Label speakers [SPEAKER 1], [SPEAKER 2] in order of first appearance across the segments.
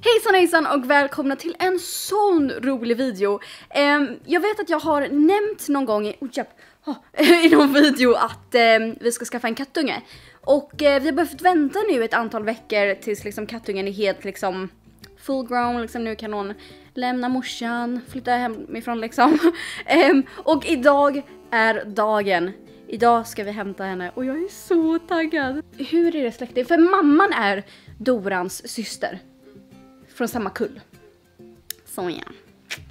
[SPEAKER 1] Hejsan hejsan och välkomna till en sån rolig video. Ehm, jag vet att jag har nämnt någon gång i, oh, japp, oh, i någon video att ehm, vi ska skaffa en kattunge. Och eh, vi har behövt vänta nu ett antal veckor tills liksom, kattungen är helt liksom full grown, liksom nu kan hon lämna morsan, flytta hemifrån liksom. Ehm, och idag är dagen. Idag ska vi hämta henne och jag är så taggad. Hur är det släktigt? För mamman är Dorans syster från samma kull. Så ja.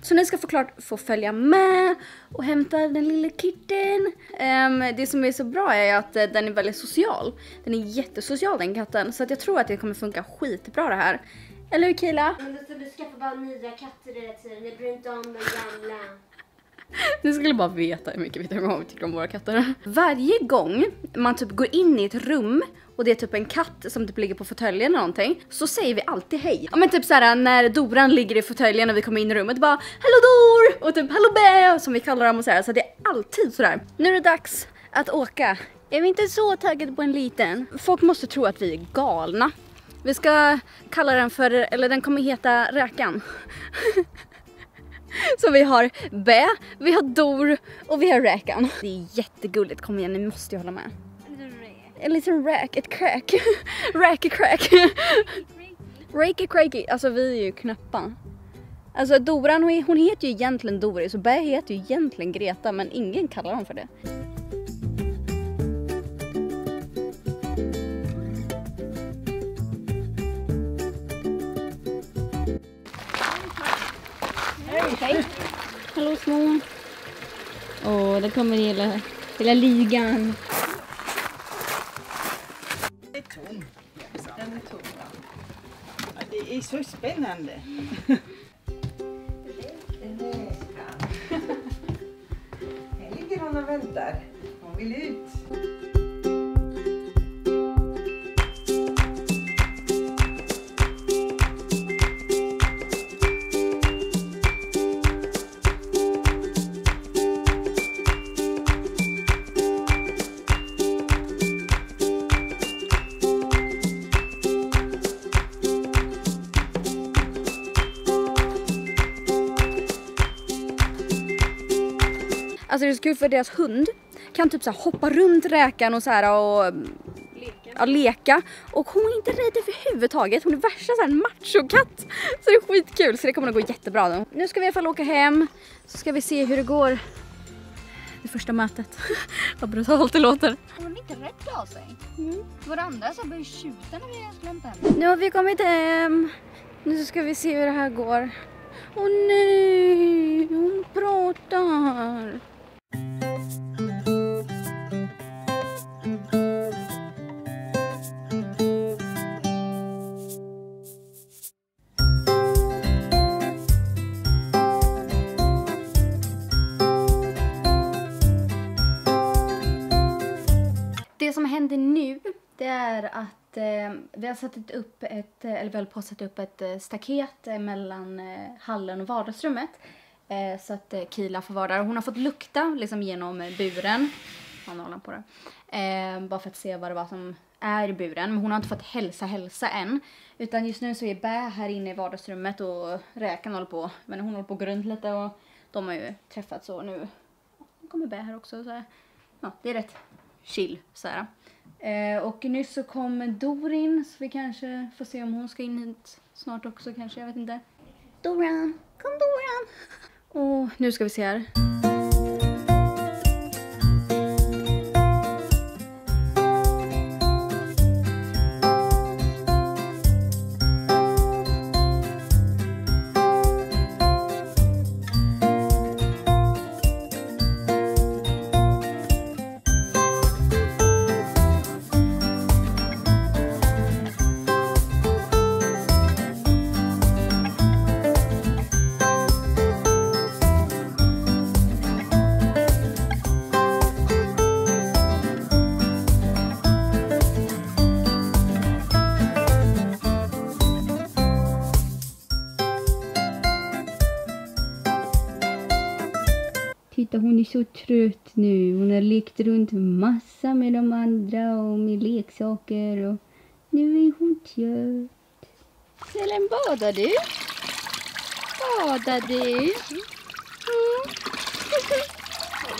[SPEAKER 1] Så ni ska förklart få följa med och hämta den lilla kitten. Um, det som är så bra är att eh, den är väldigt social. Den är jättesocial den katten. Så att jag tror att det kommer funka skitbra det här. Eller hur Kila?
[SPEAKER 2] Du skaffar bara nya katter hela tiden, ni bryr inte om de gamla.
[SPEAKER 1] Ni skulle bara veta hur mycket vi tycker om våra katter. Varje gång man typ går in i ett rum och det är typ en katt som typ ligger på fåtöljen eller någonting så säger vi alltid hej. Ja men typ såhär när Doran ligger i fåtöljen och vi kommer in i rummet bara Hallå Dor! Och typ Hallå Bä! Som vi kallar dem och sådär så det är alltid sådär. Nu är det dags att åka. Är vi inte så taggade på en liten? Folk måste tro att vi är galna. Vi ska kalla den för, eller den kommer heta Räkan. Så vi har Bä, vi har Dor och vi har Räkan. Det är jättegulligt, kom igen ni måste ju hålla med. En liten räk, ett crack. Racky crack. Rakey cracky, alltså vi är ju knäppa. Alltså Doran hon, hon heter ju egentligen Doris och Bä heter ju egentligen Greta men ingen kallar dem för det. Hej! Hallå små! Åh, oh, där kommer hela, hela ligan.
[SPEAKER 3] Den är tom. Den är tom. Ja, det är så spännande. Här ligger hon och väntar. Hon vill ut.
[SPEAKER 1] Alltså det är så kul för deras hund kan typ så hoppa runt räkan och så här och leka. Ja, leka. Och hon är inte rädd överhuvudtaget. Hon är värsta så här machokatt. Så det är skitkul så det kommer att gå jättebra då. Nu ska vi i alla fall åka hem så ska vi se hur det går. Det första mötet. Vad brutalt det låter.
[SPEAKER 2] Hon är inte rädd av sig. Mm. Våra andra så började tjuta när vi skulle hämta
[SPEAKER 1] henne. Nu har vi kommit hem. Nu ska vi se hur det här går. Åh nej, hon pratar. Är att eh, vi har satt upp ett, eh, eller vi håller på att sätta upp ett eh, staket eh, mellan eh, hallen och vardagsrummet. Eh, så att eh, Kila får vara där. Hon har fått lukta liksom genom buren. Han håller på det. bara för att se vad det var som är i buren. Men hon har inte fått hälsa hälsa än. Utan just nu så är Bä här inne i vardagsrummet och Räkan håller på. Men hon håller på att runt lite och de har ju träffats och nu kommer Bä här också. Så ja, det är rätt chill så här. Eh, och nyss så kom Dorin så vi kanske får se om hon ska in hit snart också kanske, jag vet inte. Doran, kom Doran! Och nu ska vi se här. Titta hon är så trött nu. Hon har lekt runt massa med de andra och med leksaker och nu är hon trött. Sälen, badar du? Badar du?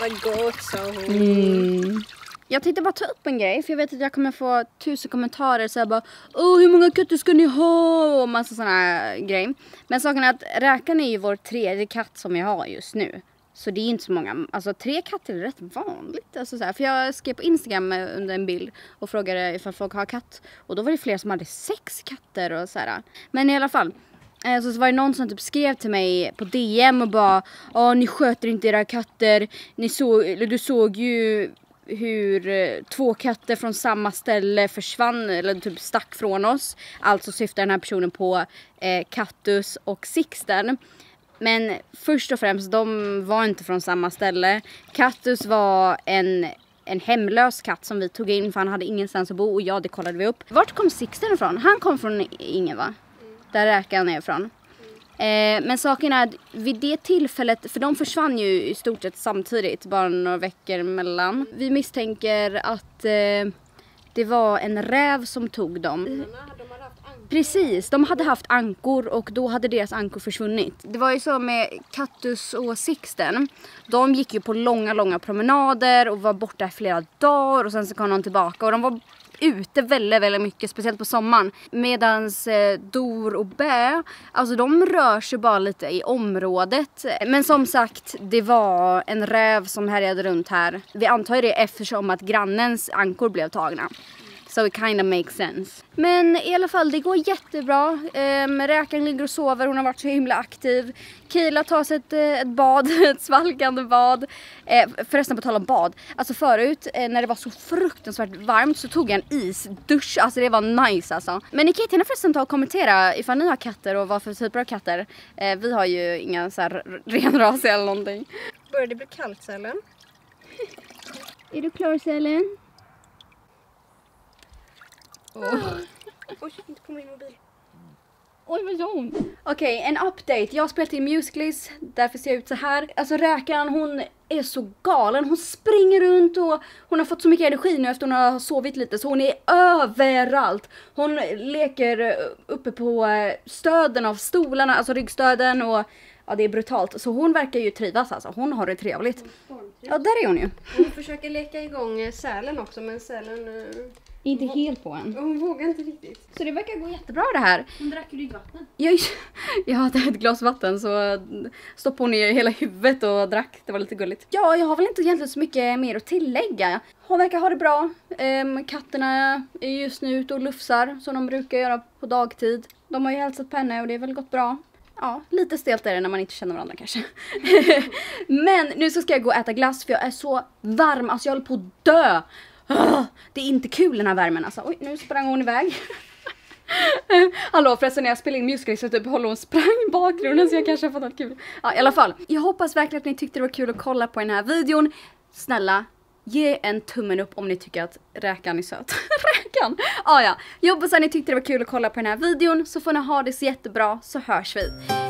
[SPEAKER 3] Vad gott sa hon.
[SPEAKER 1] Mm. Jag tänkte bara ta upp en grej för jag vet att jag kommer få tusen kommentarer så här bara Åh hur många katter ska ni ha? Och massa sådana grejer. Men saken är att Räkan är ju vår tredje katt som jag har just nu. Så det är inte så många, alltså tre katter är rätt vanligt. Alltså så här, för jag skrev på Instagram under en bild och frågade ifall folk har katt. Och då var det fler som hade sex katter och så här. Men i alla fall. eh, Så var det någon som typ skrev till mig på DM och bara Ja ni sköter inte era katter. Ni såg, eller du såg ju hur eh, två katter från samma ställe försvann eller typ stack från oss. Alltså syftar den här personen på eh, Kattus och Sixten. Men först och främst, de var inte från samma ställe. Kattus var en, en hemlös katt som vi tog in för han hade ingenstans att bo och ja, det kollade vi upp. Vart kom Sixten ifrån? Han kom från Ingen va? Där räkan är ifrån. Eh, men saken är att vid det tillfället, för de försvann ju i stort sett samtidigt, bara några veckor emellan. Vi misstänker att eh, det var en räv som tog dem. Mm. Precis, de hade haft ankor och då hade deras ankor försvunnit. Det var ju så med Kattus och Sixten. De gick ju på långa, långa promenader och var borta i flera dagar och sen så kom de tillbaka och de var ute väldigt, väldigt mycket, speciellt på sommaren. Medans eh, Dor och Bä, alltså de rör sig bara lite i området. Men som sagt, det var en räv som härjade runt här. Vi antar ju det eftersom att grannens ankor blev tagna. So it kind of makes sense. Men i alla fall, det går jättebra. Um, räkan ligger och sover, hon har varit så himla aktiv. Kila tar sig ett, eh, ett bad, ett svalkande bad. Eh, förresten på tal om bad. Alltså förut eh, när det var så fruktansvärt varmt så tog jag en isdusch. Alltså det var nice alltså. Men ni kan ju gärna förresten ta och kommentera ifall ni har katter och vad för typer av katter. Eh, vi har ju inga så här renrasiga eller någonting.
[SPEAKER 4] Börjar det bli kallt Sälen?
[SPEAKER 1] Är du klar Sälen?
[SPEAKER 4] Oj, inte kommer in mobil.
[SPEAKER 1] Oj vad sa hon? Okej, en update. Jag har spelat in Musicalist, därför ser jag ut så här. Alltså räkan hon är så galen. Hon springer runt och hon har fått så mycket energi nu efter hon har sovit lite så hon är överallt. Hon leker eh, uppe på eh, stöden av stolarna, alltså ryggstöden och ja det är brutalt. Så hon verkar ju trivas alltså. Hon har det trevligt. Ja där är hon ju.
[SPEAKER 4] Hon försöker leka igång eh, sälen också men sälen...
[SPEAKER 1] Inte helt på än.
[SPEAKER 4] Hon vågar inte riktigt.
[SPEAKER 1] Så det verkar gå jättebra det här.
[SPEAKER 2] Hon drack ju ditt vatten.
[SPEAKER 1] Jag, jag hade ett glas vatten så stoppade hon ner hela huvudet och drack. Det var lite gulligt. Ja, jag har väl inte egentligen så mycket mer att tillägga. Hon verkar ha det bra. Ehm, katterna är just nu ute och lufsar som de brukar göra på dagtid. De har ju hälsat på henne och det är väl gått bra. Ja, lite stelt är det när man inte känner varandra kanske. Men nu så ska jag gå och äta glass för jag är så varm, alltså jag håller på att dö. Det är inte kul den här värmen alltså. Oj, nu sprang hon iväg. Hallå förresten när jag spelade in musical så typ håller hon sprang i bakgrunden så jag kanske har fått något kul. Ja i alla fall. Jag hoppas verkligen att ni tyckte det var kul att kolla på den här videon. Snälla, ge en tummen upp om ni tycker att räkan är söt. räkan! Ah, ja, jag hoppas att ni tyckte det var kul att kolla på den här videon så får ni ha det så jättebra så hörs vi.